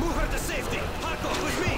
Move her to safety! Harkov with me!